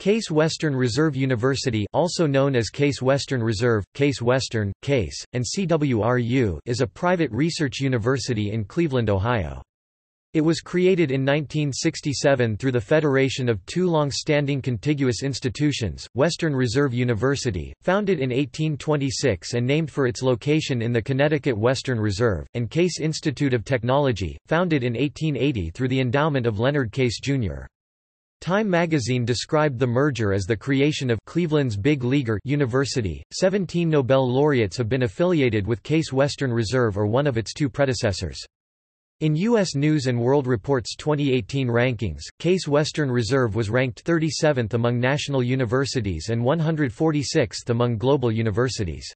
Case Western Reserve University also known as Case Western Reserve, Case Western, Case, and CWRU is a private research university in Cleveland, Ohio. It was created in 1967 through the federation of two long-standing contiguous institutions, Western Reserve University, founded in 1826 and named for its location in the Connecticut Western Reserve, and Case Institute of Technology, founded in 1880 through the endowment of Leonard Case, Jr. Time magazine described the merger as the creation of Cleveland's Big Leaguer University. Seventeen Nobel laureates have been affiliated with Case Western Reserve or one of its two predecessors. In U.S. News & World Report's 2018 rankings, Case Western Reserve was ranked 37th among national universities and 146th among global universities.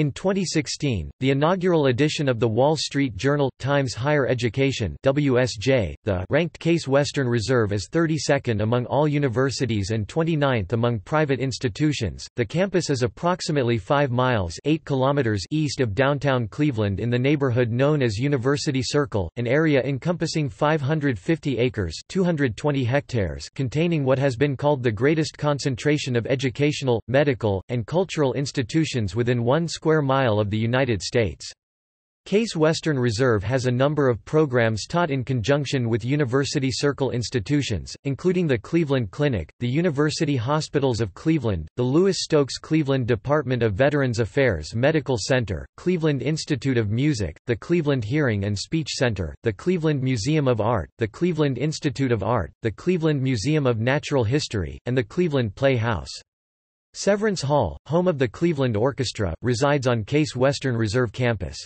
In 2016, the inaugural edition of the Wall Street Journal Times Higher Education (WSJ), the ranked Case Western Reserve as 32nd among all universities and 29th among private institutions. The campus is approximately 5 miles (8 kilometers) east of downtown Cleveland in the neighborhood known as University Circle, an area encompassing 550 acres (220 hectares) containing what has been called the greatest concentration of educational, medical, and cultural institutions within one square mile of the United States. Case Western Reserve has a number of programs taught in conjunction with University Circle institutions, including the Cleveland Clinic, the University Hospitals of Cleveland, the Lewis Stokes Cleveland Department of Veterans Affairs Medical Center, Cleveland Institute of Music, the Cleveland Hearing and Speech Center, the Cleveland Museum of Art, the Cleveland Institute of Art, the Cleveland Museum of Natural History, and the Cleveland Play House. Severance Hall, home of the Cleveland Orchestra, resides on Case Western Reserve campus.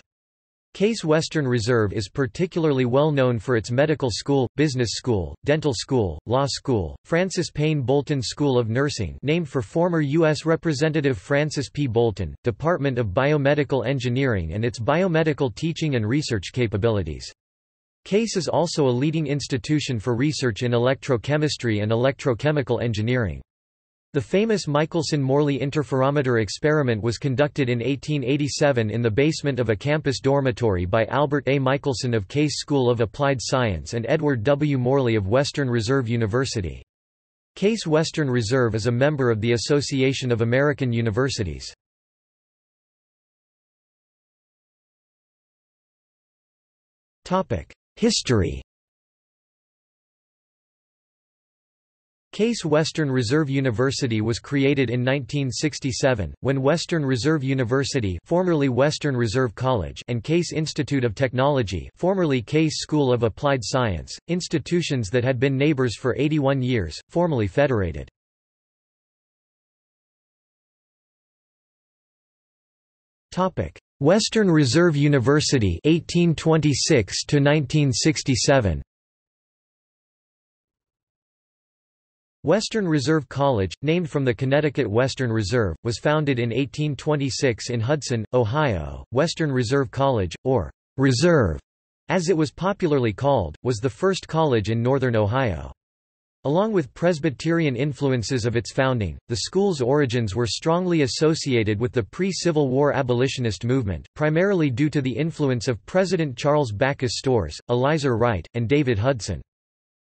Case Western Reserve is particularly well known for its medical school, business school, dental school, law school, Francis Payne Bolton School of Nursing named for former U.S. Representative Francis P. Bolton, Department of Biomedical Engineering and its biomedical teaching and research capabilities. Case is also a leading institution for research in electrochemistry and electrochemical engineering. The famous Michelson-Morley interferometer experiment was conducted in 1887 in the basement of a campus dormitory by Albert A. Michelson of Case School of Applied Science and Edward W. Morley of Western Reserve University. Case Western Reserve is a member of the Association of American Universities. History Case Western Reserve University was created in 1967, when Western Reserve University formerly Western Reserve College and Case Institute of Technology formerly Case School of Applied Science, institutions that had been neighbors for 81 years, formally federated. Western Reserve University 1826 to 1967 Western Reserve College, named from the Connecticut Western Reserve, was founded in 1826 in Hudson, Ohio. Western Reserve College, or Reserve, as it was popularly called, was the first college in northern Ohio. Along with Presbyterian influences of its founding, the school's origins were strongly associated with the pre-Civil War abolitionist movement, primarily due to the influence of President Charles Backus Storrs, Elizur Wright, and David Hudson.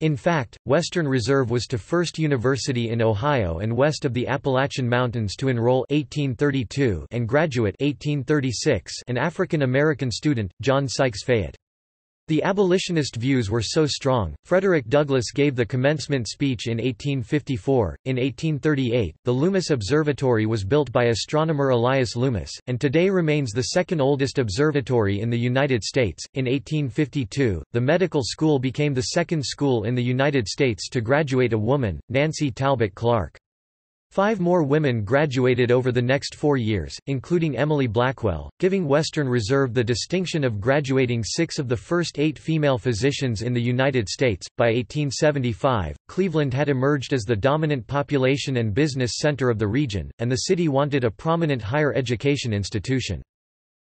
In fact, Western Reserve was to first university in Ohio and west of the Appalachian Mountains to enroll 1832 and graduate 1836 an African American student, John Sykes Fayette. The abolitionist views were so strong, Frederick Douglass gave the commencement speech in 1854. In 1838, the Loomis Observatory was built by astronomer Elias Loomis, and today remains the second oldest observatory in the United States. In 1852, the medical school became the second school in the United States to graduate a woman, Nancy Talbot Clark. Five more women graduated over the next four years, including Emily Blackwell, giving Western Reserve the distinction of graduating six of the first eight female physicians in the United States. By 1875, Cleveland had emerged as the dominant population and business center of the region, and the city wanted a prominent higher education institution.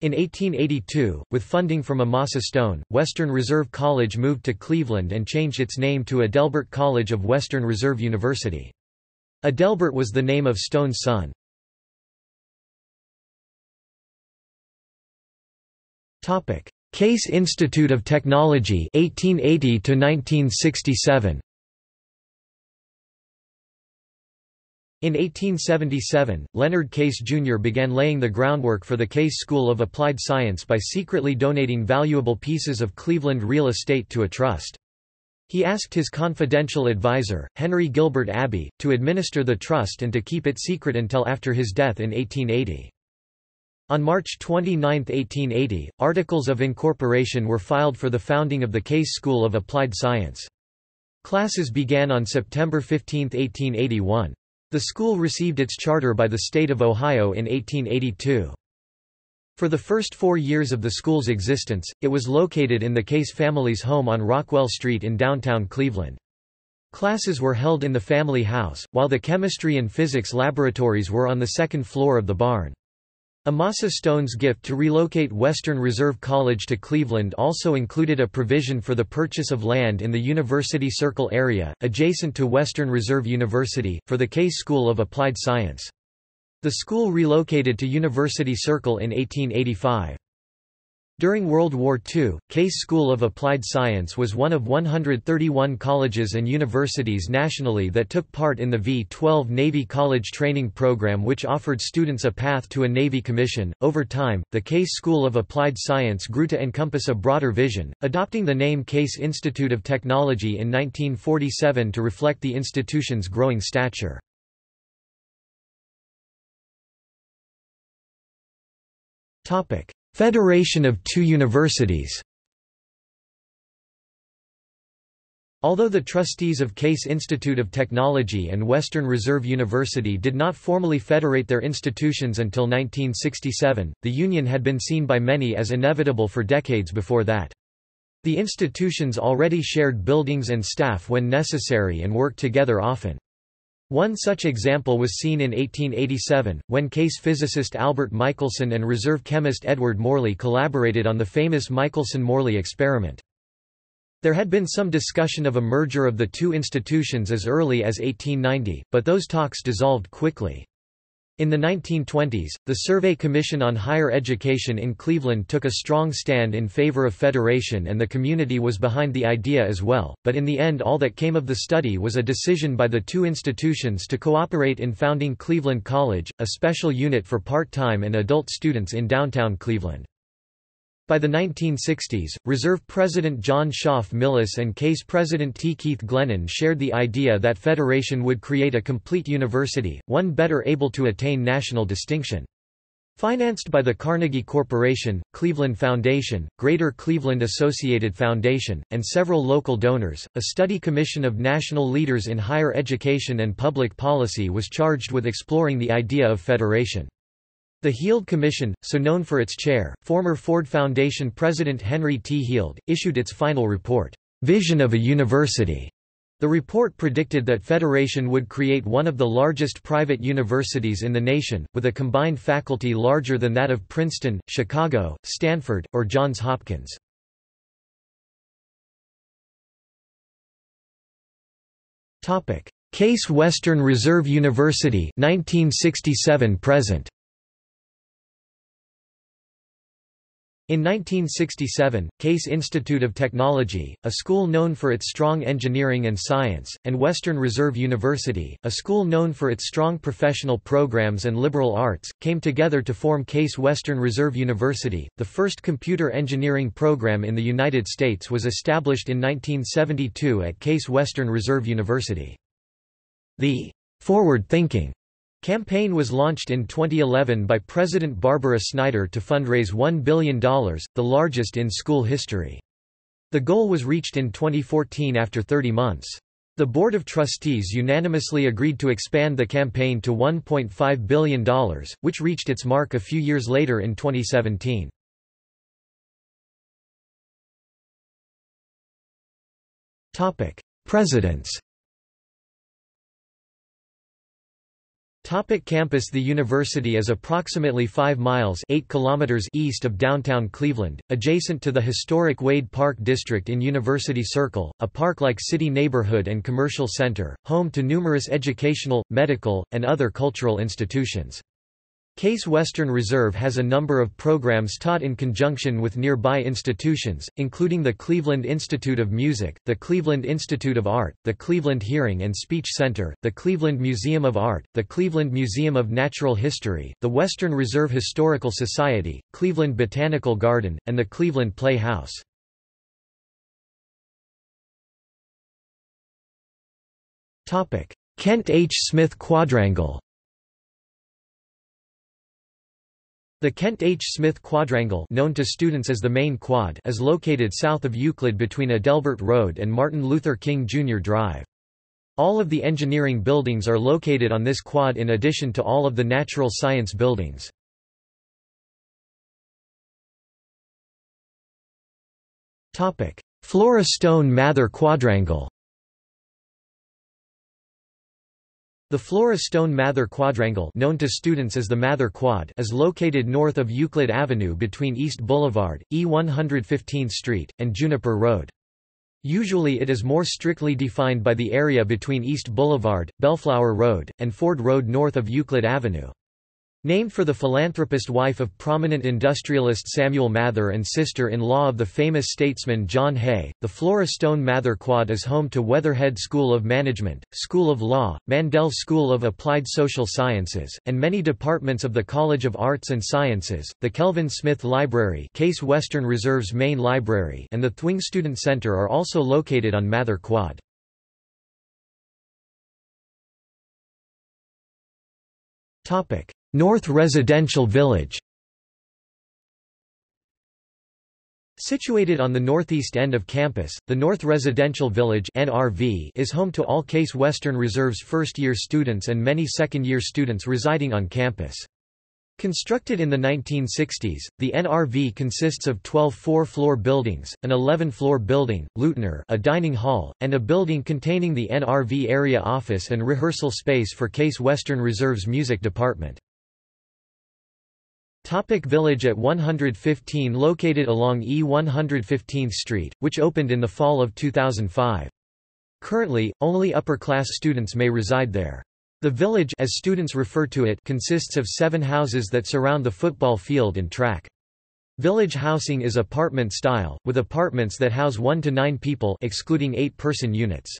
In 1882, with funding from Amasa Stone, Western Reserve College moved to Cleveland and changed its name to Adelbert College of Western Reserve University. Adelbert was the name of Stone's son. Topic: Case Institute of Technology 1880 to 1967 In 1877, Leonard Case Jr. began laying the groundwork for the Case School of Applied Science by secretly donating valuable pieces of Cleveland real estate to a trust. He asked his confidential advisor, Henry Gilbert Abbey, to administer the trust and to keep it secret until after his death in 1880. On March 29, 1880, articles of incorporation were filed for the founding of the Case School of Applied Science. Classes began on September 15, 1881. The school received its charter by the state of Ohio in 1882. For the first four years of the school's existence, it was located in the Case family's home on Rockwell Street in downtown Cleveland. Classes were held in the family house, while the chemistry and physics laboratories were on the second floor of the barn. Amasa Stone's gift to relocate Western Reserve College to Cleveland also included a provision for the purchase of land in the University Circle area, adjacent to Western Reserve University, for the Case School of Applied Science. The school relocated to University Circle in 1885. During World War II, Case School of Applied Science was one of 131 colleges and universities nationally that took part in the V-12 Navy College Training Program which offered students a path to a Navy commission. Over time, the Case School of Applied Science grew to encompass a broader vision, adopting the name Case Institute of Technology in 1947 to reflect the institution's growing stature. Federation of two universities Although the trustees of Case Institute of Technology and Western Reserve University did not formally federate their institutions until 1967, the union had been seen by many as inevitable for decades before that. The institutions already shared buildings and staff when necessary and worked together often. One such example was seen in 1887, when Case physicist Albert Michelson and reserve chemist Edward Morley collaborated on the famous Michelson–Morley experiment. There had been some discussion of a merger of the two institutions as early as 1890, but those talks dissolved quickly. In the 1920s, the Survey Commission on Higher Education in Cleveland took a strong stand in favor of federation and the community was behind the idea as well, but in the end all that came of the study was a decision by the two institutions to cooperate in founding Cleveland College, a special unit for part-time and adult students in downtown Cleveland. By the 1960s, Reserve President John Schaff Millis and Case President T. Keith Glennan shared the idea that federation would create a complete university, one better able to attain national distinction. Financed by the Carnegie Corporation, Cleveland Foundation, Greater Cleveland Associated Foundation, and several local donors, a study commission of national leaders in higher education and public policy was charged with exploring the idea of federation. The Heald Commission, so known for its chair, former Ford Foundation president Henry T. Heald, issued its final report, Vision of a University. The report predicted that Federation would create one of the largest private universities in the nation, with a combined faculty larger than that of Princeton, Chicago, Stanford, or Johns Hopkins. Case Western Reserve University 1967 present In 1967, Case Institute of Technology, a school known for its strong engineering and science, and Western Reserve University, a school known for its strong professional programs and liberal arts, came together to form Case Western Reserve University. The first computer engineering program in the United States was established in 1972 at Case Western Reserve University. The forward-thinking Campaign was launched in 2011 by President Barbara Snyder to fundraise $1 billion, the largest in school history. The goal was reached in 2014 after 30 months. The Board of Trustees unanimously agreed to expand the campaign to $1.5 billion, which reached its mark a few years later in 2017. Presidents Topic campus The university is approximately 5 miles 8 kilometers east of downtown Cleveland, adjacent to the historic Wade Park District in University Circle, a park-like city neighborhood and commercial center, home to numerous educational, medical, and other cultural institutions. Case Western Reserve has a number of programs taught in conjunction with nearby institutions, including the Cleveland Institute of Music, the Cleveland Institute of Art, the Cleveland Hearing and Speech Center, the Cleveland Museum of Art, the Cleveland Museum of Natural History, the Western Reserve Historical Society, Cleveland Botanical Garden, and the Cleveland Playhouse. Kent H. Smith Quadrangle The Kent H. Smith Quadrangle known to students as the Main Quad is located south of Euclid between Adelbert Road and Martin Luther King Jr. Drive. All of the engineering buildings are located on this quad in addition to all of the natural science buildings. Flora Stone Mather Quadrangle The Flora Stone Mather Quadrangle known to students as the Mather Quad is located north of Euclid Avenue between East Boulevard, E115th Street, and Juniper Road. Usually it is more strictly defined by the area between East Boulevard, Bellflower Road, and Ford Road north of Euclid Avenue. Named for the philanthropist wife of prominent industrialist Samuel Mather and sister-in-law of the famous statesman John Hay, the Flora Stone Mather Quad is home to Weatherhead School of Management, School of Law, Mandel School of Applied Social Sciences, and many departments of the College of Arts and Sciences, the Kelvin Smith Library Case Western Reserve's main library and the Thwing Student Center are also located on Mather Quad. Topic North Residential Village Situated on the northeast end of campus, the North Residential Village NRV is home to all Case Western Reserve's first-year students and many second-year students residing on campus. Constructed in the 1960s, the NRV consists of 12 four-floor buildings, an 11-floor building, Leutner a dining hall, and a building containing the NRV area office and rehearsal space for Case Western Reserve's music department. Topic Village at 115 Located along E 115th Street, which opened in the fall of 2005. Currently, only upper-class students may reside there. The village as students refer to it consists of seven houses that surround the football field and track. Village housing is apartment style, with apartments that house 1 to 9 people excluding 8-person units.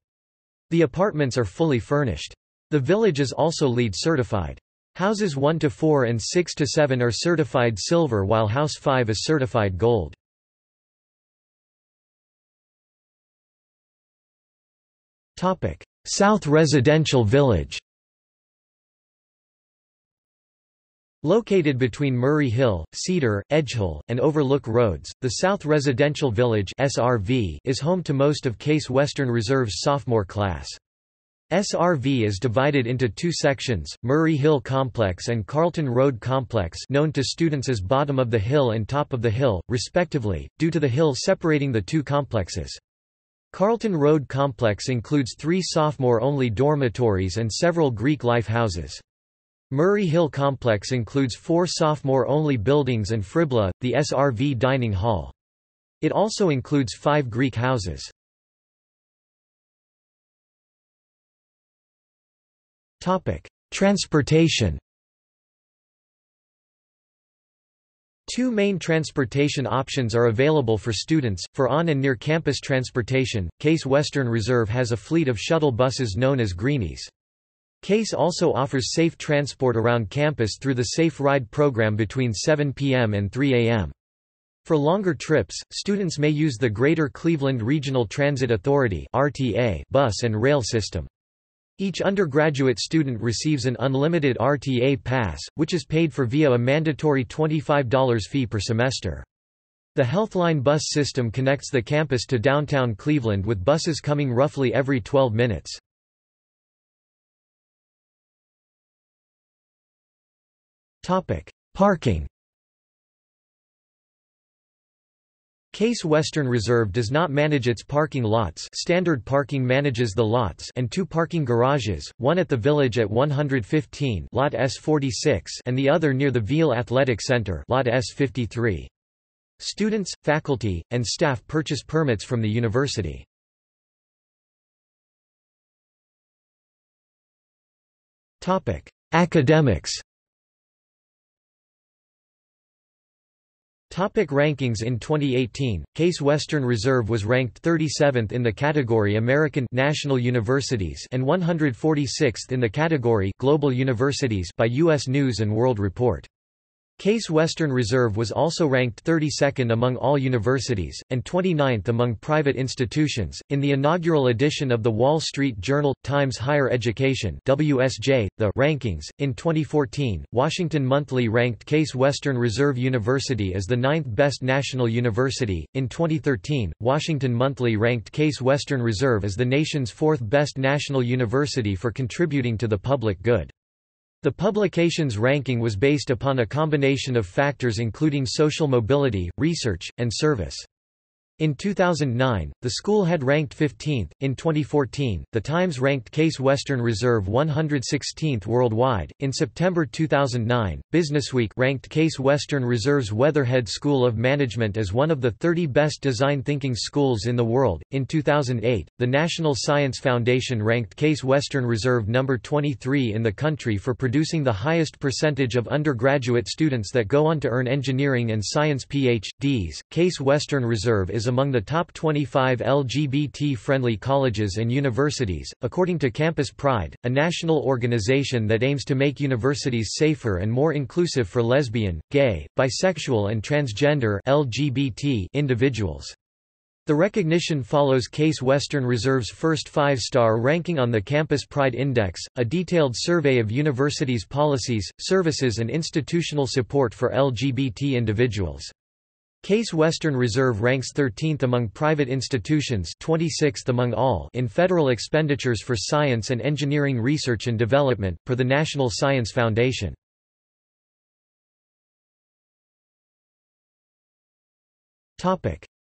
The apartments are fully furnished. The village is also LEED certified. Houses 1 to 4 and 6 to 7 are certified silver while House 5 is certified gold. Topic: South Residential Village. Located between Murray Hill, Cedar, Edgehill, and Overlook Roads, the South Residential Village (SRV) is home to most of Case Western Reserve's sophomore class. SRV is divided into two sections, Murray Hill Complex and Carlton Road Complex known to students as Bottom of the Hill and Top of the Hill, respectively, due to the hill separating the two complexes. Carlton Road Complex includes three sophomore-only dormitories and several Greek life houses. Murray Hill Complex includes four sophomore-only buildings and Fribley, the SRV dining hall. It also includes five Greek houses. Topic: Transportation. Two main transportation options are available for students. For on and near campus transportation, Case Western Reserve has a fleet of shuttle buses known as Greenies. Case also offers safe transport around campus through the Safe Ride program between 7 p.m. and 3 a.m. For longer trips, students may use the Greater Cleveland Regional Transit Authority bus and rail system. Each undergraduate student receives an unlimited RTA pass, which is paid for via a mandatory $25 fee per semester. The Healthline bus system connects the campus to downtown Cleveland with buses coming roughly every 12 minutes. Parking Case Western Reserve does not manage its parking lots standard parking manages the lots and two parking garages, one at the village at 115 lot S46 and the other near the Veale Athletic Center lot S53. Students, faculty, and staff purchase permits from the university. Academics Topic rankings In 2018, Case Western Reserve was ranked 37th in the category American National Universities and 146th in the category Global Universities by U.S. News & World Report. Case Western Reserve was also ranked 32nd among all universities, and 29th among private institutions. In the inaugural edition of the Wall Street Journal Times Higher Education (WSJ), the rankings in 2014, Washington Monthly ranked Case Western Reserve University as the ninth best national university. In 2013, Washington Monthly ranked Case Western Reserve as the nation's fourth best national university for contributing to the public good. The publication's ranking was based upon a combination of factors including social mobility, research, and service. In 2009, the school had ranked 15th. In 2014, The Times ranked Case Western Reserve 116th worldwide. In September 2009, Businessweek ranked Case Western Reserve's Weatherhead School of Management as one of the 30 best design thinking schools in the world. In 2008, the National Science Foundation ranked Case Western Reserve number 23 in the country for producing the highest percentage of undergraduate students that go on to earn engineering and science Ph.D.s. Case Western Reserve is among the top 25 LGBT-friendly colleges and universities, according to Campus Pride, a national organization that aims to make universities safer and more inclusive for lesbian, gay, bisexual and transgender LGBT individuals. The recognition follows Case Western Reserve's first five-star ranking on the Campus Pride Index, a detailed survey of universities' policies, services and institutional support for LGBT individuals. Case Western Reserve ranks 13th among private institutions 26th among all in federal expenditures for science and engineering research and development, per the National Science Foundation.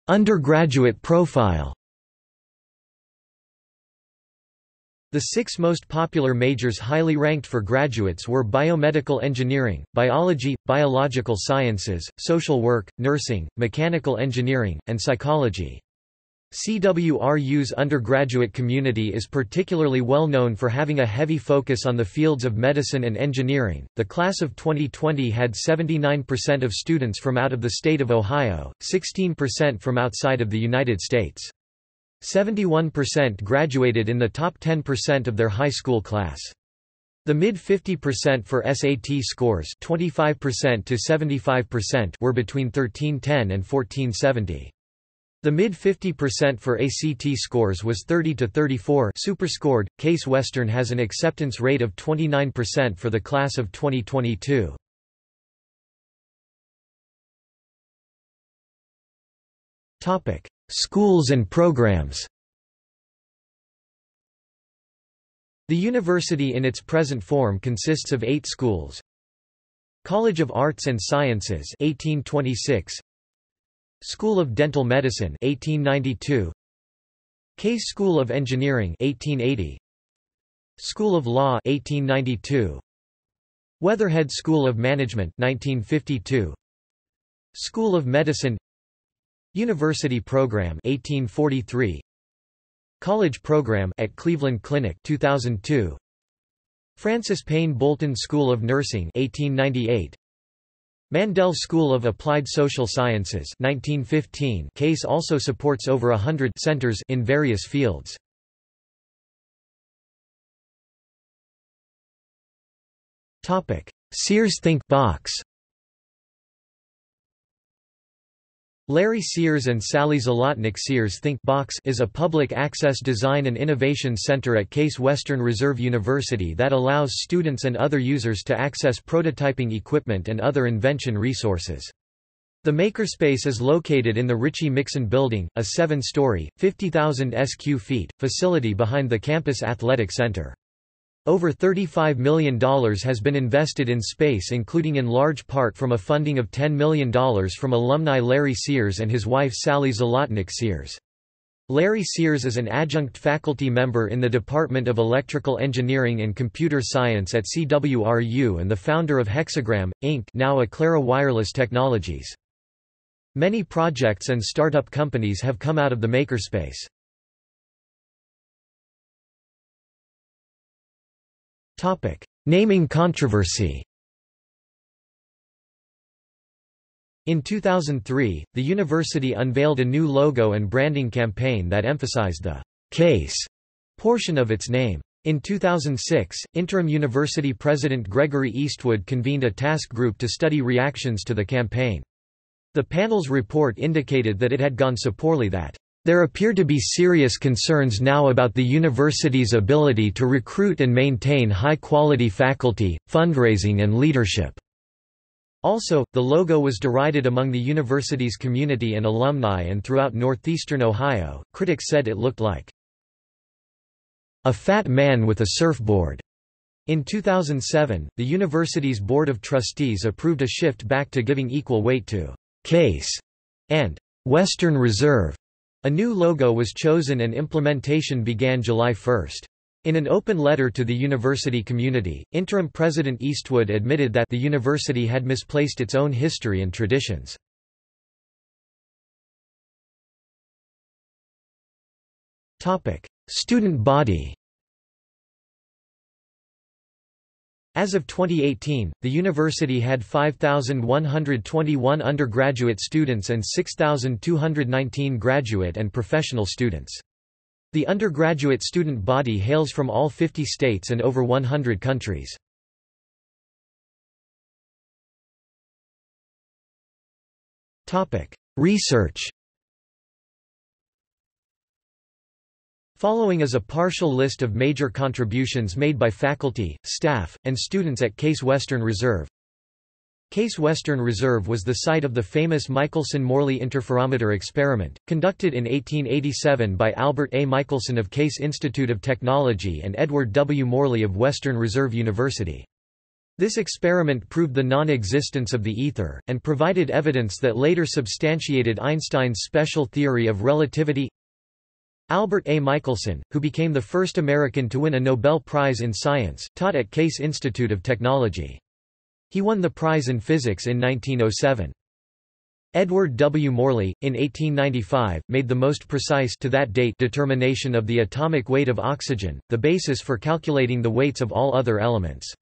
Undergraduate profile The six most popular majors highly ranked for graduates were biomedical engineering, biology, biological sciences, social work, nursing, mechanical engineering, and psychology. CWRU's undergraduate community is particularly well known for having a heavy focus on the fields of medicine and engineering. The class of 2020 had 79% of students from out of the state of Ohio, 16% from outside of the United States. 71% graduated in the top 10% of their high school class. The mid 50% for SAT scores 25% to 75% were between 1310 and 1470. The mid 50% for ACT scores was 30 to 34 superscored. Case Western has an acceptance rate of 29% for the class of 2022. Topic: Schools and programs. The university in its present form consists of eight schools. College of Arts and Sciences 1826, School of Dental Medicine 1892, Case School of Engineering 1880, School of Law 1892, Weatherhead School of Management 1952, School of Medicine University Program 1843 College Program at Cleveland Clinic 2002 Francis Payne Bolton School of Nursing 1898 Mandel School of Applied Social Sciences 1915 Case also supports over a hundred centers in various fields. Sears Think Box Larry Sears and Sally Zlotnick Sears Think Box is a public access design and innovation center at Case Western Reserve University that allows students and other users to access prototyping equipment and other invention resources. The makerspace is located in the Richey Mixon Building, a seven-story, 50,000 sq ft, facility behind the campus athletic center. Over $35 million has been invested in space including in large part from a funding of $10 million from alumni Larry Sears and his wife Sally Zlotnick Sears. Larry Sears is an adjunct faculty member in the Department of Electrical Engineering and Computer Science at CWRU and the founder of Hexagram, Inc. now Aclara Wireless Technologies. Many projects and startup companies have come out of the makerspace. Topic: Naming controversy. In 2003, the university unveiled a new logo and branding campaign that emphasized the case portion of its name. In 2006, interim university president Gregory Eastwood convened a task group to study reactions to the campaign. The panel's report indicated that it had gone so poorly that there appear to be serious concerns now about the university's ability to recruit and maintain high-quality faculty, fundraising and leadership. Also, the logo was derided among the university's community and alumni and throughout northeastern Ohio. Critics said it looked like a fat man with a surfboard. In 2007, the university's Board of Trustees approved a shift back to giving equal weight to case and Western Reserve. A new logo was chosen and implementation began July 1. In an open letter to the university community, interim President Eastwood admitted that the university had misplaced its own history and traditions. Student body As of 2018, the university had 5,121 undergraduate students and 6,219 graduate and professional students. The undergraduate student body hails from all 50 states and over 100 countries. Research Following is a partial list of major contributions made by faculty, staff, and students at Case Western Reserve. Case Western Reserve was the site of the famous Michelson-Morley interferometer experiment, conducted in 1887 by Albert A. Michelson of Case Institute of Technology and Edward W. Morley of Western Reserve University. This experiment proved the non-existence of the ether, and provided evidence that later substantiated Einstein's special theory of relativity Albert A. Michelson, who became the first American to win a Nobel Prize in Science, taught at Case Institute of Technology. He won the prize in physics in 1907. Edward W. Morley, in 1895, made the most precise to that date determination of the atomic weight of oxygen, the basis for calculating the weights of all other elements.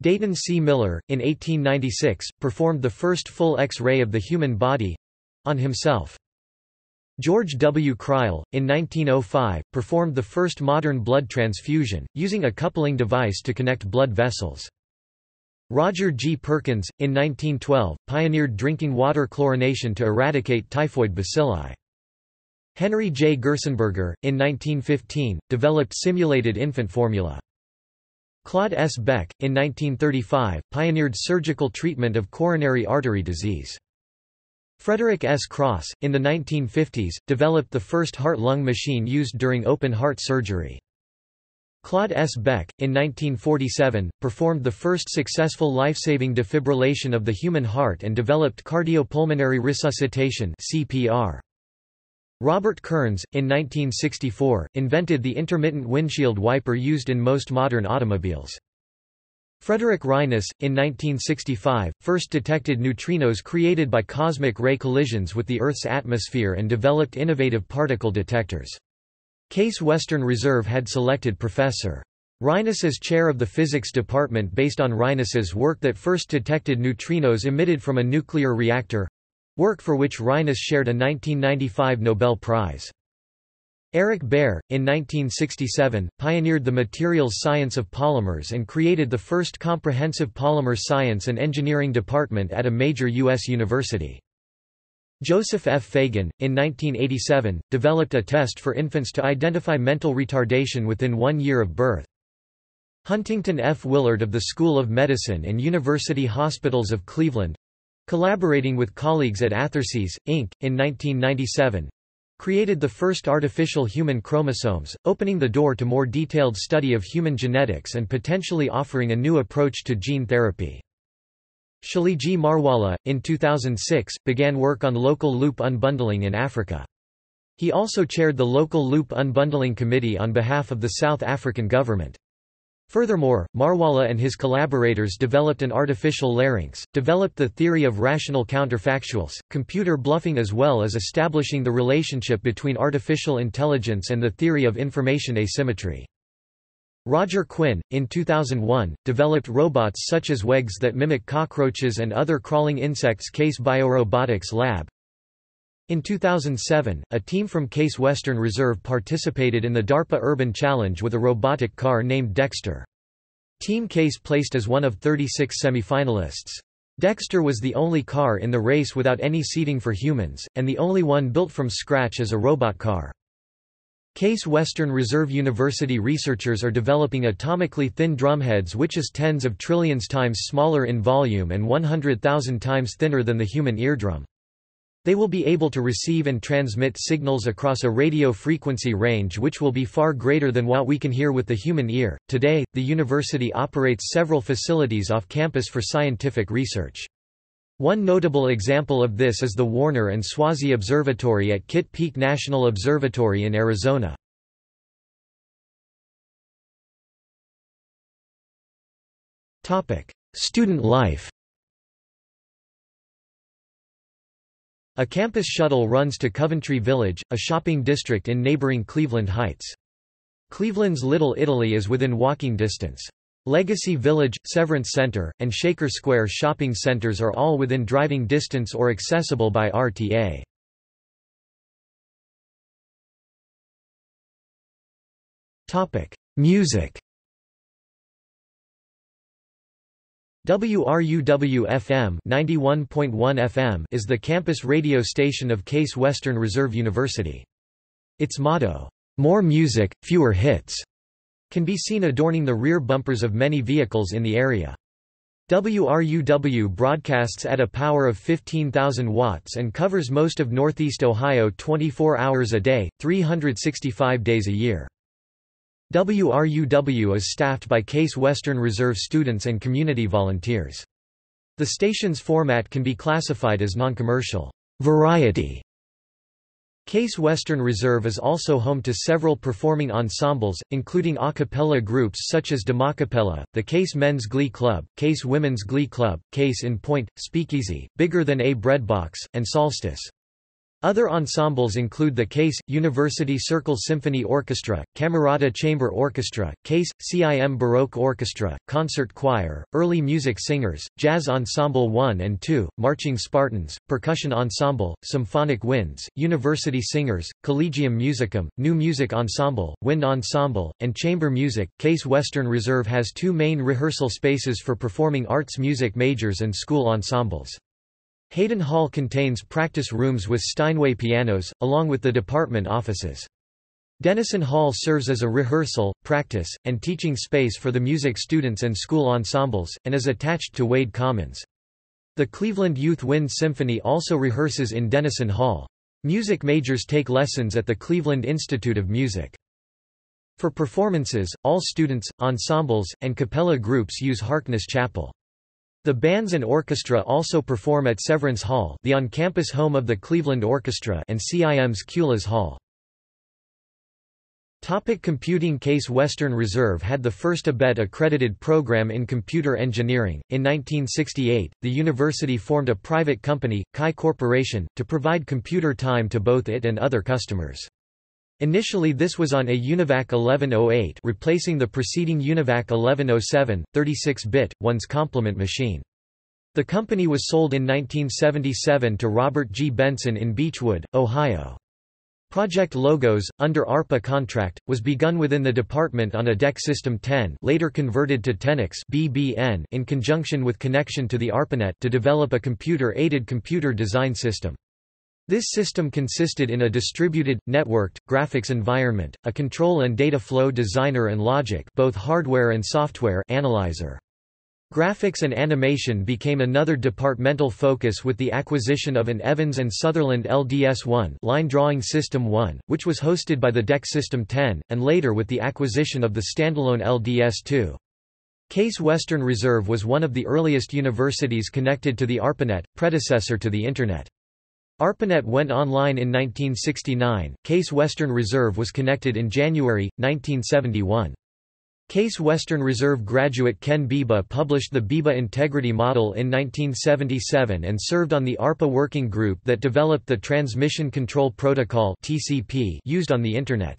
Dayton C. Miller, in 1896, performed the first full X-ray of the human body—on himself. George W. Crile, in 1905, performed the first modern blood transfusion, using a coupling device to connect blood vessels. Roger G. Perkins, in 1912, pioneered drinking water chlorination to eradicate typhoid bacilli. Henry J. Gerstenberger, in 1915, developed simulated infant formula. Claude S. Beck, in 1935, pioneered surgical treatment of coronary artery disease. Frederick S. Cross, in the 1950s, developed the first heart-lung machine used during open-heart surgery. Claude S. Beck, in 1947, performed the first successful life-saving defibrillation of the human heart and developed cardiopulmonary resuscitation CPR. Robert Kearns, in 1964, invented the intermittent windshield wiper used in most modern automobiles. Frederick Reines, in 1965, first detected neutrinos created by cosmic ray collisions with the Earth's atmosphere and developed innovative particle detectors. Case Western Reserve had selected Professor. Reines as chair of the physics department based on Reines's work that first detected neutrinos emitted from a nuclear reactor—work for which Reines shared a 1995 Nobel Prize. Eric Baer, in 1967, pioneered the materials science of polymers and created the first comprehensive polymer science and engineering department at a major U.S. university. Joseph F. Fagan, in 1987, developed a test for infants to identify mental retardation within one year of birth. Huntington F. Willard of the School of Medicine and University Hospitals of Cleveland collaborating with colleagues at Athersys, Inc., in 1997, created the first artificial human chromosomes, opening the door to more detailed study of human genetics and potentially offering a new approach to gene therapy. Tshilidzi Marwala, in 2006, began work on local loop unbundling in Africa. He also chaired the local loop unbundling committee on behalf of the South African government. Furthermore, Marwala and his collaborators developed an artificial larynx, developed the theory of rational counterfactuals, computer bluffing as well as establishing the relationship between artificial intelligence and the theory of information asymmetry. Roger Quinn, in 2001, developed robots such as Whegs that mimic cockroaches and other crawling insects Case Biorobotics Lab. In 2007, a team from Case Western Reserve participated in the DARPA Urban Challenge with a robotic car named Dexter. Team Case placed as one of 36 semifinalists. Dexter was the only car in the race without any seating for humans, and the only one built from scratch as a robot car. Case Western Reserve University researchers are developing atomically thin drumheads which is tens of trillions times smaller in volume and 100,000 times thinner than the human eardrum. They will be able to receive and transmit signals across a radio frequency range which will be far greater than what we can hear with the human ear. Today, the university operates several facilities off campus for scientific research. One notable example of this is the Warner and Swasey Observatory at Kitt Peak National Observatory in Arizona. Student life A campus shuttle runs to Coventry Village, a shopping district in neighboring Cleveland Heights. Cleveland's Little Italy is within walking distance. Legacy Village, Severance Center, and Shaker Square shopping centers are all within driving distance or accessible by RTA. Music WRUW-FM 91.1 FM is the campus radio station of Case Western Reserve University. Its motto, "'More music, fewer hits' can be seen adorning the rear bumpers of many vehicles in the area. WRUW broadcasts at a power of 15,000 watts and covers most of northeast Ohio 24 hours a day, 365 days a year. WRUW is staffed by Case Western Reserve students and community volunteers. The station's format can be classified as non-commercial variety Case Western Reserve is also home to several performing ensembles, including a cappella groups such as Dhamakapella, the Case Men's Glee Club, Case Women's Glee Club, Case in Point, Speakeasy, Bigger Than a Breadbox, and Solstice. Other ensembles include the Case, University Circle Symphony Orchestra, Camerata Chamber Orchestra, Case, CIM Baroque Orchestra, Concert Choir, Early Music Singers, Jazz Ensemble 1 and 2, Marching Spartans, Percussion Ensemble, Symphonic Winds, University Singers, Collegium Musicum, New Music Ensemble, Wind Ensemble, and Chamber Music. Case Western Reserve has two main rehearsal spaces for performing arts music majors and school ensembles. Haydn Hall contains practice rooms with Steinway pianos, along with the department offices. Dennison Hall serves as a rehearsal, practice, and teaching space for the music students and school ensembles, and is attached to Wade Commons. The Cleveland Youth Wind Symphony also rehearses in Dennison Hall. Music majors take lessons at the Cleveland Institute of Music. For performances, all students, ensembles, and capella groups use Harkness Chapel. The bands and orchestra also perform at Severance Hall the on-campus home of the Cleveland Orchestra and CIM's Kulas Hall. Topic computing Case Western Reserve had the first ABET accredited program in computer engineering. In 1968, the university formed a private company, Chi Corporation, to provide computer time to both it and other customers. Initially this was on a UNIVAC 1108 replacing the preceding UNIVAC 1107, 36-bit, one's complement machine. The company was sold in 1977 to Robert G. Benson in Beachwood, Ohio. Project Logos, under ARPA contract, was begun within the department on a DEC System 10 later converted to TENEX BBN in conjunction with connection to the ARPANET to develop a computer-aided computer design system. This system consisted in a distributed, networked, graphics environment, a control and data flow designer and logic both hardware and software analyzer. Graphics and animation became another departmental focus with the acquisition of an Evans and Sutherland LDS-1 line drawing system 1, which was hosted by the DEC System 10, and later with the acquisition of the standalone LDS-2. Case Western Reserve was one of the earliest universities connected to the ARPANET, predecessor to the Internet. ARPANET went online in 1969. Case Western Reserve was connected in January, 1971. Case Western Reserve graduate Ken Biba published the Biba Integrity Model in 1977 and served on the ARPA working group that developed the Transmission Control Protocol used on the Internet.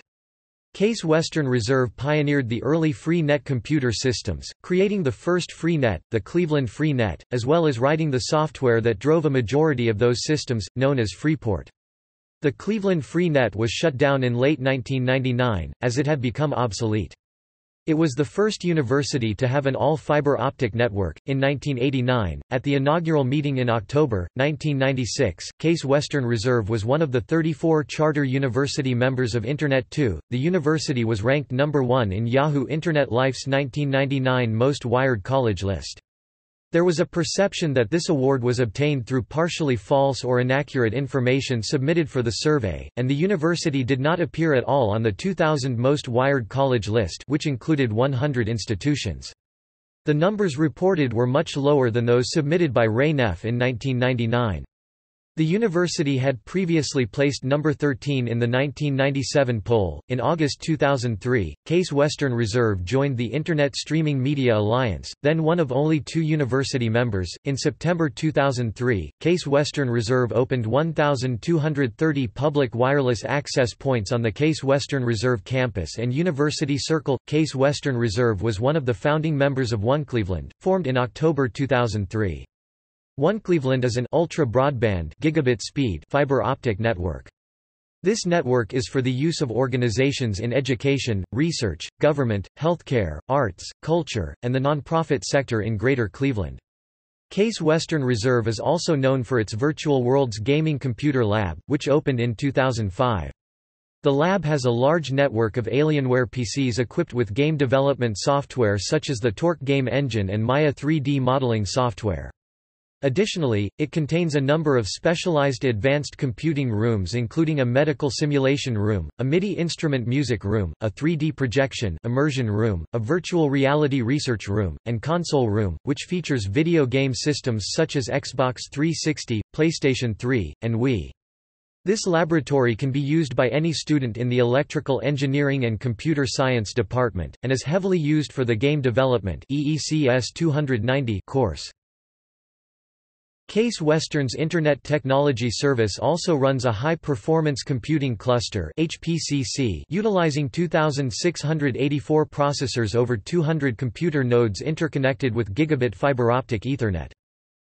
Case Western Reserve pioneered the early free net computer systems, creating the first free net, the Cleveland Free Net, as well as writing the software that drove a majority of those systems, known as Freeport. The Cleveland Free Net was shut down in late 1999, as it had become obsolete. It was the first university to have an all-fiber optic network. In 1989, at the inaugural meeting in October, 1996, Case Western Reserve was one of the 34 charter university members of Internet 2. The university was ranked number 1 in Yahoo Internet Life's 1999 Most Wired College list. There was a perception that this award was obtained through partially false or inaccurate information submitted for the survey, and the university did not appear at all on the 2000 Most Wired College list which included 100 institutions. The numbers reported were much lower than those submitted by Ray Neff in 1999. The university had previously placed number 13 in the 1997 poll. In August 2003, Case Western Reserve joined the Internet Streaming Media Alliance, then one of only two university members. In September 2003, Case Western Reserve opened 1,230 public wireless access points on the Case Western Reserve campus and University Circle. Case Western Reserve was one of the founding members of OneCleveland, formed in October 2003. OneCleveland is an ultra-broadband gigabit speed fiber optic network. This network is for the use of organizations in education, research, government, healthcare, arts, culture, and the nonprofit sector in Greater Cleveland. Case Western Reserve is also known for its Virtual Worlds Gaming Computer Lab, which opened in 2005. The lab has a large network of Alienware PCs equipped with game development software such as the Torque game engine and Maya 3D modeling software. Additionally, it contains a number of specialized advanced computing rooms including a medical simulation room, a MIDI instrument music room, a 3D projection immersion room, a virtual reality research room, and console room, which features video game systems such as Xbox 360, PlayStation 3, and Wii. This laboratory can be used by any student in the Electrical Engineering and Computer Science department, and is heavily used for the Game Development EECS 290 course. Case Western's Internet Technology Service also runs a high-performance computing cluster HPCC utilizing 2,684 processors over 200 computer nodes interconnected with gigabit fiber optic Ethernet.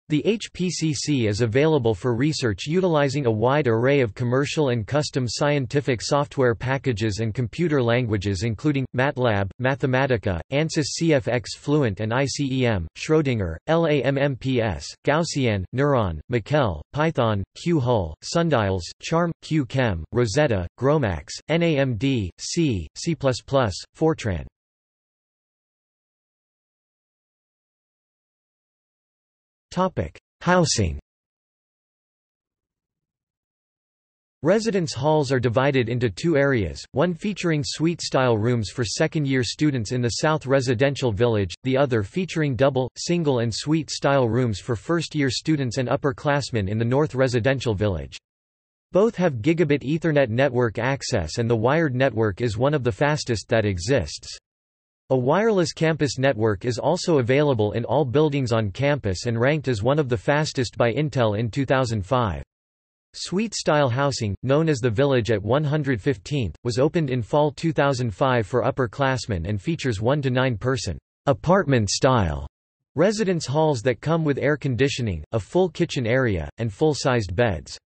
The HPCC is available for research utilizing a wide array of commercial and custom scientific software packages and computer languages including, MATLAB, Mathematica, ANSYS CFX Fluent and ICEM, Schrödinger, LAMMPS, Gaussian, Neuron, Macel, Python, Q-Hull, Sundials, Charm, Q-Chem, Rosetta, GROMACS, NAMD, C, C++, Fortran. Housing Residence halls are divided into two areas, one featuring suite-style rooms for second-year students in the South Residential Village, the other featuring double, single and suite-style rooms for first-year students and upperclassmen in the North Residential Village. Both have gigabit Ethernet network access and the wired network is one of the fastest that exists. A wireless campus network is also available in all buildings on campus and ranked as one of the fastest by Intel in 2005. Suite-style housing, known as the Village at 115th, was opened in fall 2005 for upperclassmen and features 1 to 9 person apartment-style residence halls that come with air conditioning, a full kitchen area, and full-sized beds.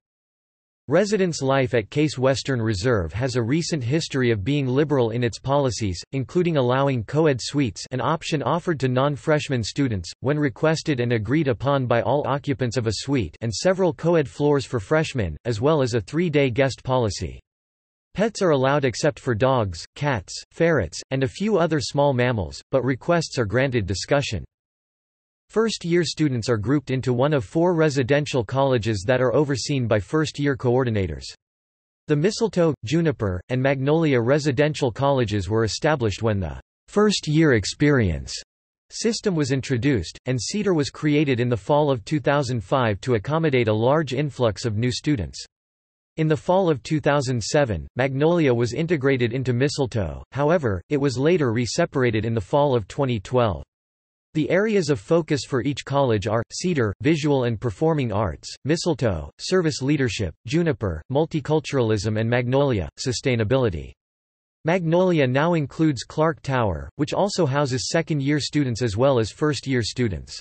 Residence life at Case Western Reserve has a recent history of being liberal in its policies, including allowing co-ed suites an option offered to non-freshman students, when requested and agreed upon by all occupants of a suite and several co-ed floors for freshmen, as well as a three-day guest policy. Pets are allowed except for dogs, cats, ferrets, and a few other small mammals, but requests are granted discussion. First-year students are grouped into one of four residential colleges that are overseen by first-year coordinators. The Mistletoe, Juniper, and Magnolia residential colleges were established when the first-year experience system was introduced, and Cedar was created in the fall of 2005 to accommodate a large influx of new students. In the fall of 2007, Magnolia was integrated into Mistletoe, however, it was later re-separated in the fall of 2012. The areas of focus for each college are, Cedar, Visual and Performing Arts, Mistletoe, Service Leadership, Juniper, Multiculturalism and Magnolia, Sustainability. Magnolia now includes Clark Tower, which also houses second-year students as well as first-year students.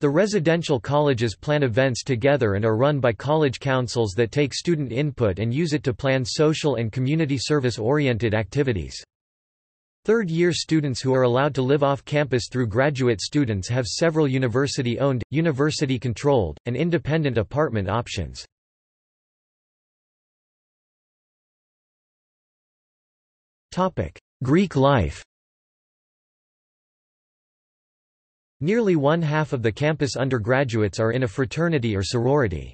The residential colleges plan events together and are run by college councils that take student input and use it to plan social and community service-oriented activities. Third-year students who are allowed to live off campus through graduate students have several university-owned, university-controlled, and independent apartment options. Greek life Nearly one-half of the campus undergraduates are in a fraternity or sorority.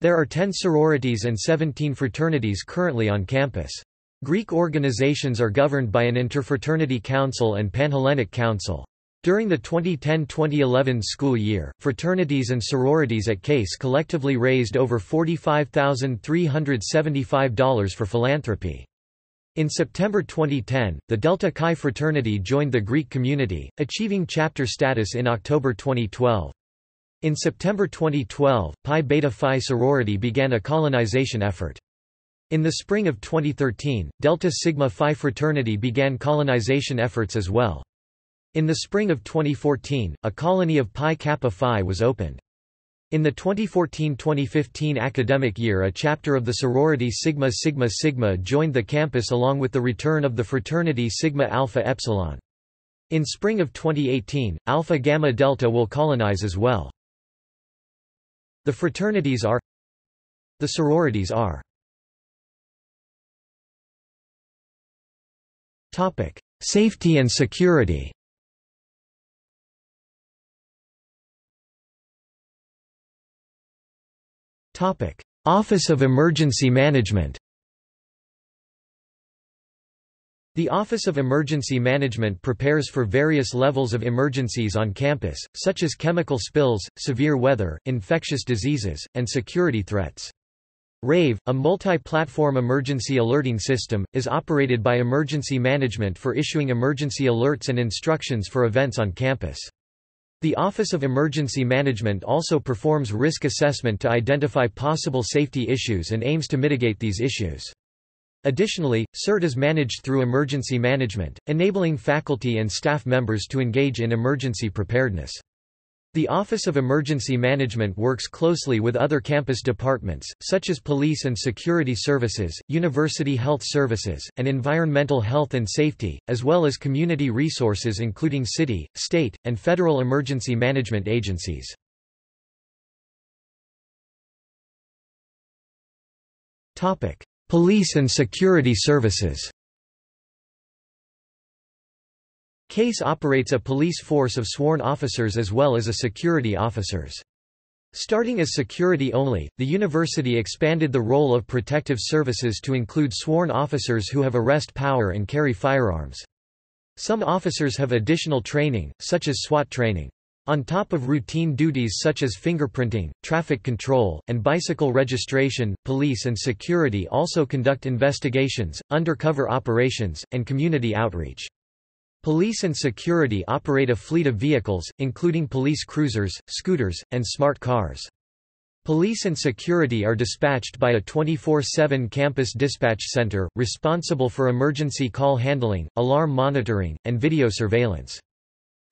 There are 10 sororities and 17 fraternities currently on campus. Greek organizations are governed by an interfraternity council and Panhellenic Council. During the 2010-2011 school year, fraternities and sororities at CASE collectively raised over $45,375 for philanthropy. In September 2010, the Delta Chi fraternity joined the Greek community, achieving chapter status in October 2012. In September 2012, Pi Beta Phi sorority began a colonization effort. In the spring of 2013, Delta Sigma Phi fraternity began colonization efforts as well. In the spring of 2014, a colony of Pi Kappa Phi was opened. In the 2014-2015 academic year a chapter of the sorority Sigma Sigma Sigma joined the campus along with the return of the fraternity Sigma Alpha Epsilon. In spring of 2018, Alpha Gamma Delta will colonize as well. The fraternities are The sororities are Safety and security. Topic: Office of Emergency Management. The Office of Emergency Management prepares for various levels of emergencies on campus, such as chemical spills, severe weather, infectious diseases, and security threats. RAVE, a multi-platform emergency alerting system, is operated by Emergency Management for issuing emergency alerts and instructions for events on campus. The Office of Emergency Management also performs risk assessment to identify possible safety issues and aims to mitigate these issues. Additionally, CERT is managed through emergency management, enabling faculty and staff members to engage in emergency preparedness. The Office of Emergency Management works closely with other campus departments, such as Police and Security Services, University Health Services, and Environmental Health and Safety, as well as community resources including city, state, and federal emergency management agencies. Police and Security Services CASE operates a police force of sworn officers as well as a security officers. Starting as security only, the university expanded the role of protective services to include sworn officers who have arrest power and carry firearms. Some officers have additional training, such as SWAT training. On top of routine duties such as fingerprinting, traffic control, and bicycle registration, police and security also conduct investigations, undercover operations, and community outreach. Police and security operate a fleet of vehicles, including police cruisers, scooters, and smart cars. Police and security are dispatched by a 24-7 campus dispatch center, responsible for emergency call handling, alarm monitoring, and video surveillance.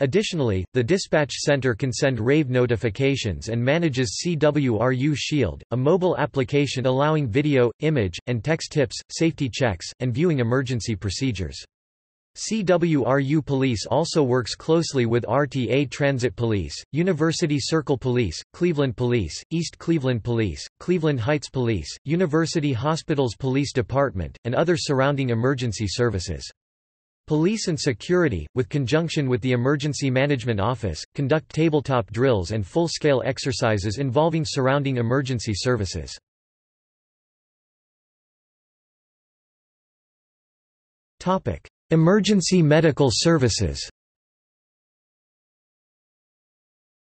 Additionally, the dispatch center can send RAVE notifications and manages CWRU Shield, a mobile application allowing video, image, and text tips, safety checks, and viewing emergency procedures. CWRU Police also works closely with RTA Transit Police, University Circle Police, Cleveland Police, East Cleveland Police, Cleveland Heights Police, University Hospitals Police Department, and other surrounding emergency services. Police and security, with conjunction with the Emergency Management Office, conduct tabletop drills and full-scale exercises involving surrounding emergency services. Topic: Emergency medical services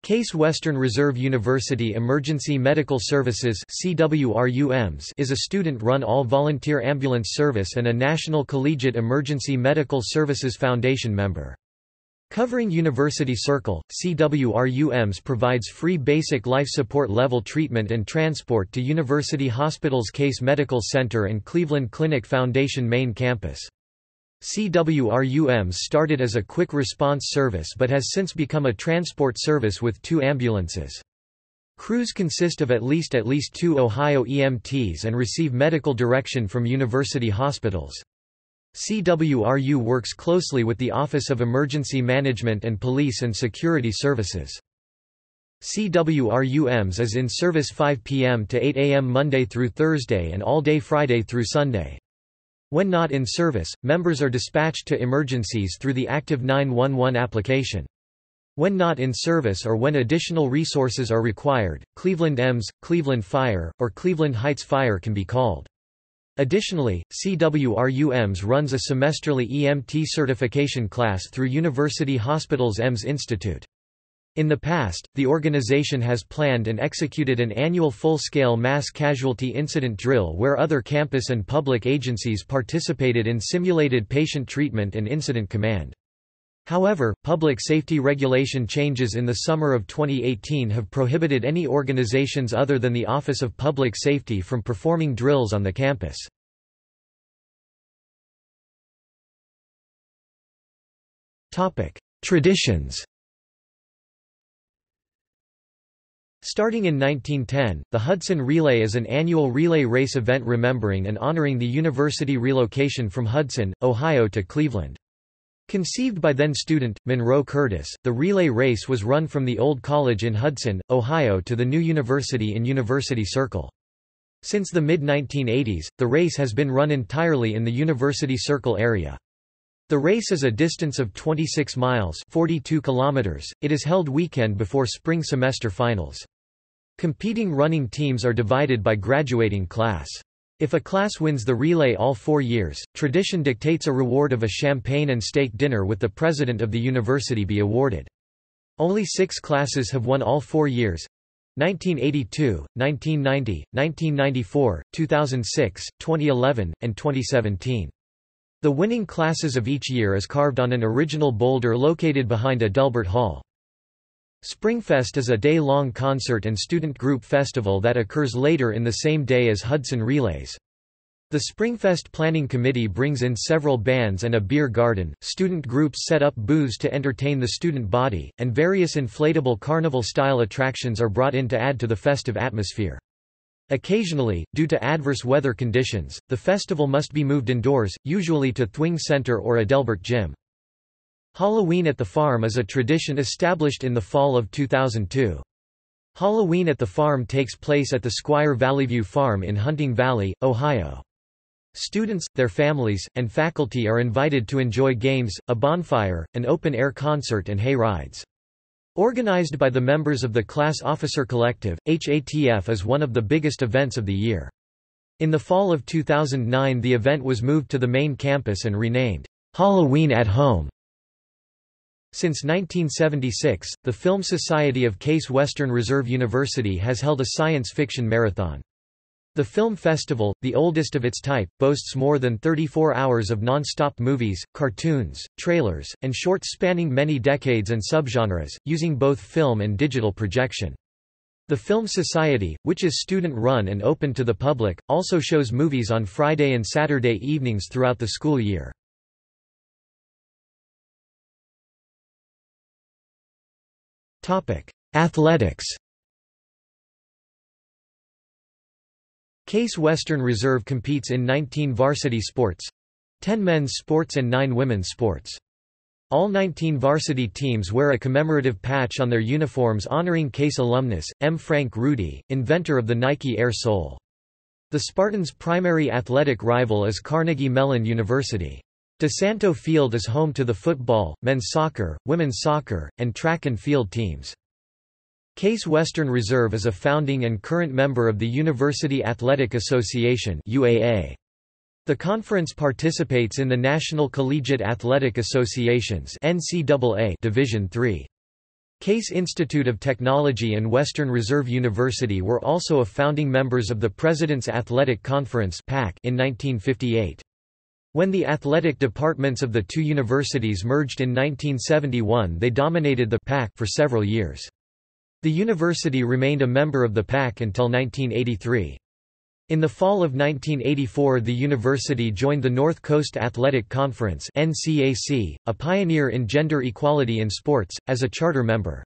Case Western Reserve University Emergency Medical Services is a student-run all-volunteer ambulance service and a National Collegiate Emergency Medical Services Foundation member. Covering University Circle, CWRUMS provides free basic life support level treatment and transport to University Hospital's Case Medical Center and Cleveland Clinic Foundation main campus. CWRUMS started as a quick response service but has since become a transport service with two ambulances. Crews consist of at least at least two Ohio EMTs and receive medical direction from university hospitals. CWRU works closely with the Office of Emergency Management and Police and Security Services. CWRUMS is in service 5 p.m. to 8 a.m. Monday through Thursday and all day Friday through Sunday. When not in service, members are dispatched to emergencies through the Active 911 application. When not in service or when additional resources are required, Cleveland EMS, Cleveland Fire, or Cleveland Heights Fire can be called. Additionally, CWRUMS runs a semesterly EMT certification class through University Hospital's EMS Institute. In the past, the organization has planned and executed an annual full-scale mass casualty incident drill where other campus and public agencies participated in simulated patient treatment and incident command. However, public safety regulation changes in the summer of 2018 have prohibited any organizations other than the Office of Public Safety from performing drills on the campus. Traditions Starting in 1910, the Hudson Relay is an annual relay race event remembering and honoring the university relocation from Hudson, Ohio to Cleveland. Conceived by then-student, Monroe Curtis, the relay race was run from the Old College in Hudson, Ohio to the new university in University Circle. Since the mid-1980s, the race has been run entirely in the University Circle area. The race is a distance of 26 miles 42 kilometers. It is held weekend before spring semester finals. Competing running teams are divided by graduating class. If a class wins the relay all four years, tradition dictates a reward of a champagne and steak dinner with the president of the university be awarded. Only six classes have won all four years 1982, 1990, 1994, 2006, 2011, and 2017. The winning classes of each year is carved on an original boulder located behind Adelbert Hall. Springfest is a day-long concert and student group festival that occurs later in the same day as Hudson Relays. The Springfest Planning Committee brings in several bands and a beer garden, student groups set up booths to entertain the student body, and various inflatable carnival-style attractions are brought in to add to the festive atmosphere. Occasionally, due to adverse weather conditions, the festival must be moved indoors, usually to Thwing Center or Adelbert Gym. Halloween at the Farm is a tradition established in the fall of 2002. Halloween at the Farm takes place at the Squire Valleyview Farm in Hunting Valley, Ohio. Students, their families, and faculty are invited to enjoy games, a bonfire, an open-air concert and hay rides. Organized by the members of the Class Officer Collective, HATF is one of the biggest events of the year. In the fall of 2009 the event was moved to the main campus and renamed, Halloween at Home. Since 1976, the Film Society of Case Western Reserve University has held a science fiction marathon. The film festival, the oldest of its type, boasts more than 34 hours of non-stop movies, cartoons, trailers, and shorts spanning many decades and subgenres, using both film and digital projection. The Film Society, which is student-run and open to the public, also shows movies on Friday and Saturday evenings throughout the school year. Athletics Case Western Reserve competes in 19 varsity sports 10 men's sports and 9 women's sports. All 19 varsity teams wear a commemorative patch on their uniforms honoring Case alumnus, M. Frank Rudy, inventor of the Nike Air Sole. The Spartans' primary athletic rival is Carnegie Mellon University. DeSanto Field is home to the football, men's soccer, women's soccer, and track and field teams. Case Western Reserve is a founding and current member of the University Athletic Association UAA. The conference participates in the National Collegiate Athletic Associations NCAA Division III. Case Institute of Technology and Western Reserve University were also a founding members of the President's Athletic Conference in 1958. When the athletic departments of the two universities merged in 1971 they dominated the PAC for several years. The university remained a member of the PAC until 1983. In the fall of 1984 the university joined the North Coast Athletic Conference NCAC, a pioneer in gender equality in sports, as a charter member.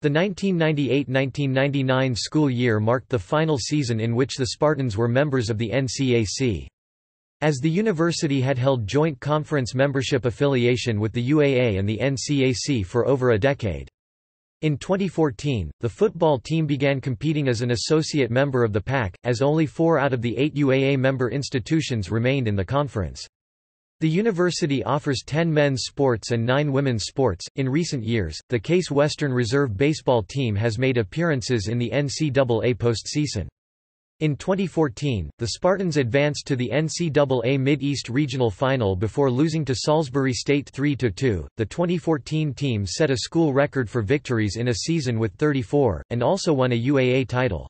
The 1998–1999 school year marked the final season in which the Spartans were members of the NCAC. As the university had held joint conference membership affiliation with the UAA and the NCAC for over a decade. In 2014, the football team began competing as an associate member of the PAC, as only four out of the eight UAA member institutions remained in the conference. The university offers 10 men's sports and 9 women's sports. In recent years, the Case Western Reserve baseball team has made appearances in the NCAA postseason. In 2014, the Spartans advanced to the NCAA Mid-East Regional Final before losing to Salisbury State 3–2. The 2014 team set a school record for victories in a season with 34, and also won a UAA title.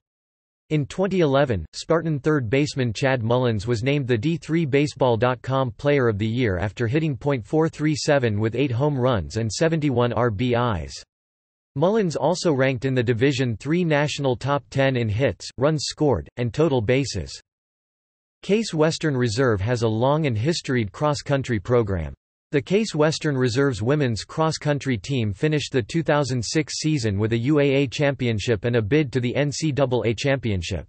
In 2011, Spartan third baseman Chad Mullins was named the D3Baseball.com Player of the Year after hitting .437 with 8 home runs and 71 RBIs. Mullins also ranked in the Division III national top 10 in hits, runs scored, and total bases. Case Western Reserve has a long and historied cross-country program. The Case Western Reserve's women's cross-country team finished the 2006 season with a UAA championship and a bid to the NCAA championship.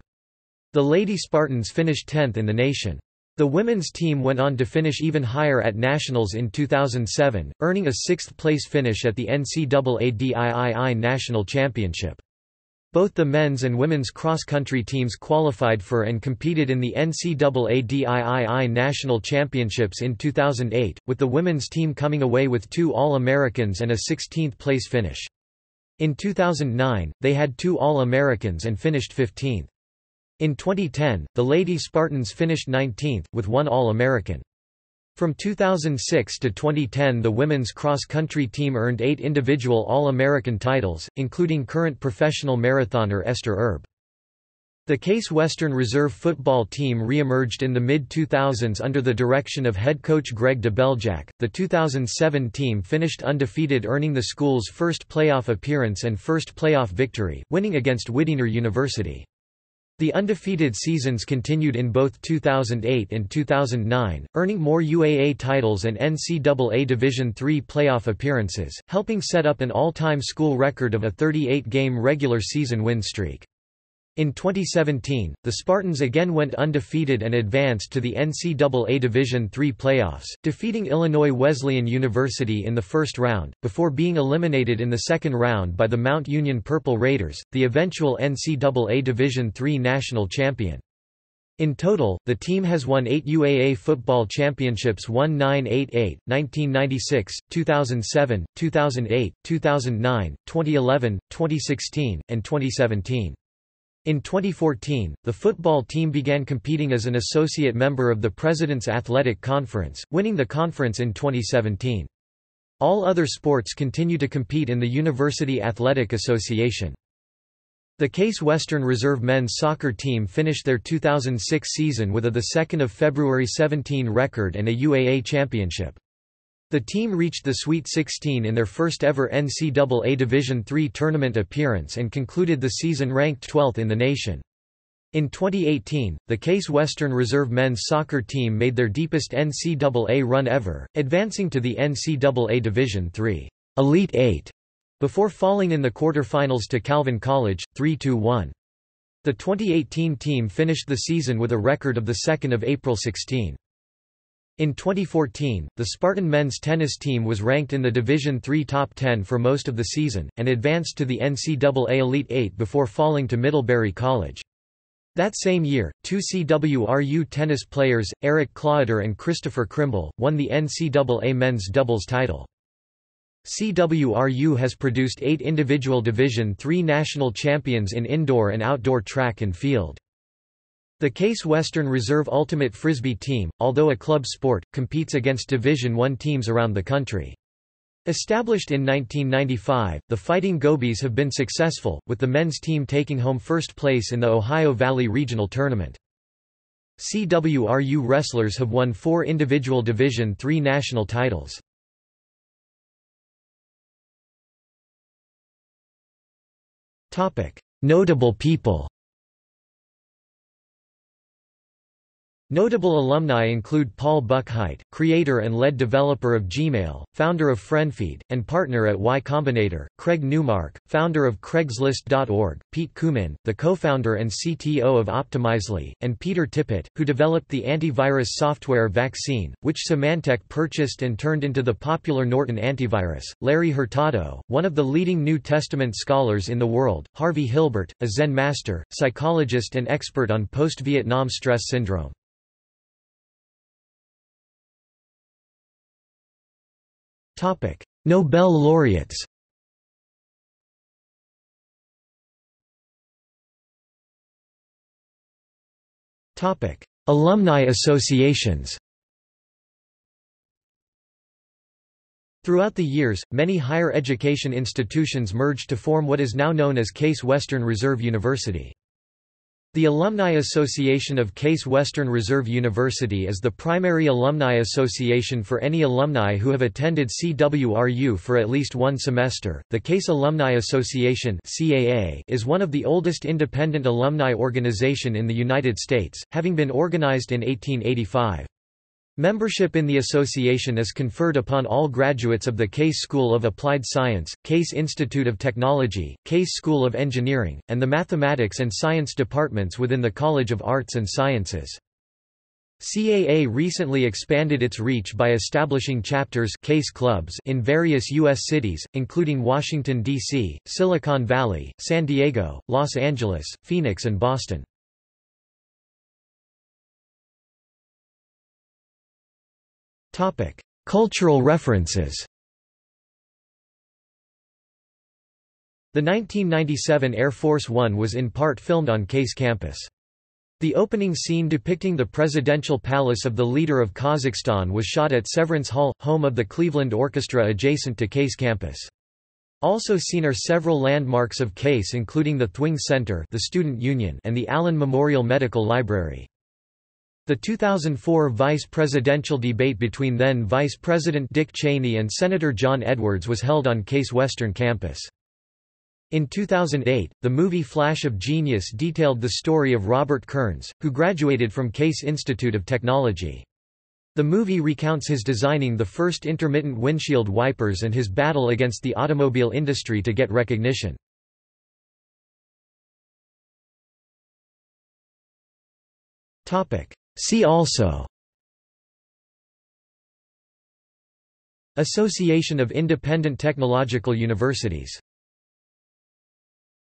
The Lady Spartans finished 10th in the nation. The women's team went on to finish even higher at Nationals in 2007, earning a sixth-place finish at the NCAA DIII National Championship. Both the men's and women's cross-country teams qualified for and competed in the NCAA DIII National Championships in 2008, with the women's team coming away with two All-Americans and a 16th-place finish. In 2009, they had two All-Americans and finished 15th. In 2010, the Lady Spartans finished 19th, with one All-American. From 2006 to 2010 the women's cross-country team earned eight individual All-American titles, including current professional marathoner Esther Erb. The Case Western Reserve football team re-emerged in the mid-2000s under the direction of head coach Greg DeBeljak. The 2007 team finished undefeated earning the school's first playoff appearance and first playoff victory, winning against Widener University. The undefeated seasons continued in both 2008 and 2009, earning more UAA titles and NCAA Division III playoff appearances, helping set up an all-time school record of a 38-game regular season win streak. In 2017, the Spartans again went undefeated and advanced to the NCAA Division III playoffs, defeating Illinois Wesleyan University in the first round, before being eliminated in the second round by the Mount Union Purple Raiders, the eventual NCAA Division III national champion. In total, the team has won eight UAA football championships 1988, 1996, 2007, 2008, 2009, 2011, 2016, and 2017. In 2014, the football team began competing as an associate member of the President's Athletic Conference, winning the conference in 2017. All other sports continue to compete in the University Athletic Association. The Case Western Reserve men's soccer team finished their 2006 season with a 2 February 17 record and a UAA championship. The team reached the Sweet 16 in their first ever NCAA Division III tournament appearance and concluded the season ranked 12th in the nation. In 2018, the Case Western Reserve men's soccer team made their deepest NCAA run ever, advancing to the NCAA Division III Elite Eight before falling in the quarterfinals to Calvin College, 3–1. The 2018 team finished the season with a record of 2 April 16. In 2014, the Spartan men's tennis team was ranked in the Division III top 10 for most of the season, and advanced to the NCAA Elite Eight before falling to Middlebury College. That same year, two CWRU tennis players, Eric Klauder and Christopher Krimbill, won the NCAA men's doubles title. CWRU has produced eight individual Division III national champions in indoor and outdoor track and field. The Case Western Reserve Ultimate Frisbee team, although a club sport, competes against Division I teams around the country. Established in 1995, the Fighting Gobies have been successful, with the men's team taking home first place in the Ohio Valley Regional Tournament. CWRU wrestlers have won four individual Division III national titles. Notable people Notable alumni include Paul Buchheit, creator and lead developer of Gmail, founder of FriendFeed, and partner at Y Combinator, Craig Newmark, founder of Craigslist.org, Pete Koomen, the co-founder and CTO of Optimizely, and Peter Tippett, who developed the antivirus software Vaccine, which Symantec purchased and turned into the popular Norton antivirus, Larry Hurtado, one of the leading New Testament scholars in the world, Harvey Hilbert, a Zen master, psychologist and expert on post-Vietnam stress syndrome. Nobel laureates. Alumni associations. Throughout the years, many higher education institutions merged to form what is now known as Case Western Reserve University. The Alumni Association of Case Western Reserve University is the primary alumni association for any alumni who have attended CWRU for at least one semester. The Case Alumni Association (CAA) is one of the oldest independent alumni organization in the United States, having been organized in 1885. Membership in the association is conferred upon all graduates of the Case School of Applied Science, Case Institute of Technology, Case School of Engineering, and the Mathematics and Science departments within the College of Arts and Sciences. CAA recently expanded its reach by establishing chapters case clubs in various U.S. cities, including Washington, D.C., Silicon Valley, San Diego, Los Angeles, Phoenix and Boston. Cultural references The 1997 Air Force One was in part filmed on Case campus. The opening scene depicting the presidential palace of the leader of Kazakhstan was shot at Severance Hall, home of the Cleveland Orchestra adjacent to Case campus. Also seen are several landmarks of Case including the Thwing Center the Student Union and the Allen Memorial Medical Library. The 2004 vice presidential debate between then Vice President Dick Cheney and Senator John Edwards was held on Case Western campus. In 2008, the movie Flash of Genius detailed the story of Robert Kearns, who graduated from Case Institute of Technology. The movie recounts his designing the first intermittent windshield wipers and his battle against the automobile industry to get recognition. Topic: See also Association of Independent Technological Universities